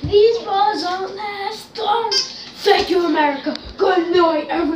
These balls don't last long. Thank you, America. Good night, everyone.